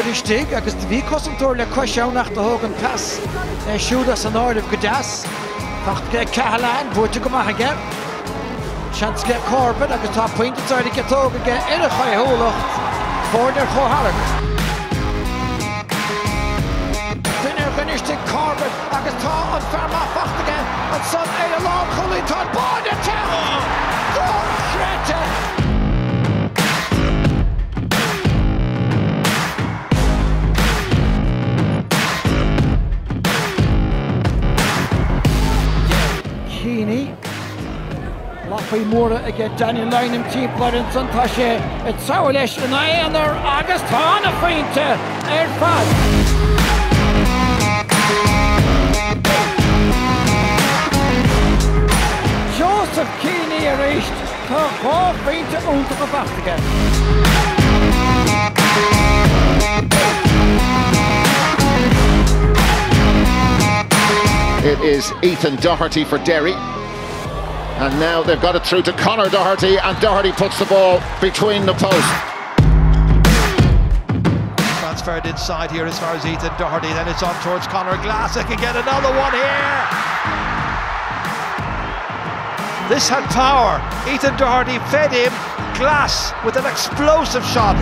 chuidirtí agus bhí cosintúir le caiisiánnach do thugan tas eh, é siúdas an áirh godáas, Tacht ge ceán bute go maithaige. Seanske Corbin agus tá pointintáir getóga ge ina chutholacht fóidir chothach. finishte Corbin agus tá an ferma fachtige an san é lá cholítáid báide te. Keeney. Lafaí móra a get Daniel Leinim típlar in santá sé it sao leis in éonar agus tána faointe ar fad. Joseph Keeney. It is Ethan Doherty for Derry. And now they've got it through to Connor Doherty, and Doherty puts the ball between the posts. Transferred inside here as far as Ethan Doherty, then it's on towards Connor Glassick can get another one here. This had power. Ethan Doherty fed him glass with an explosive shot.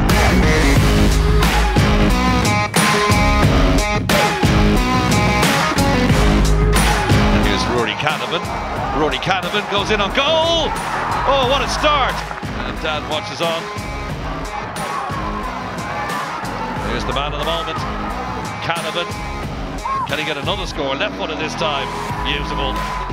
Canavan. Rory Canavan goes in on goal. Oh, what a start! And Dan watches on. Here's the man of the moment, Canavan. Can he get another score? Left footed this time. Usable.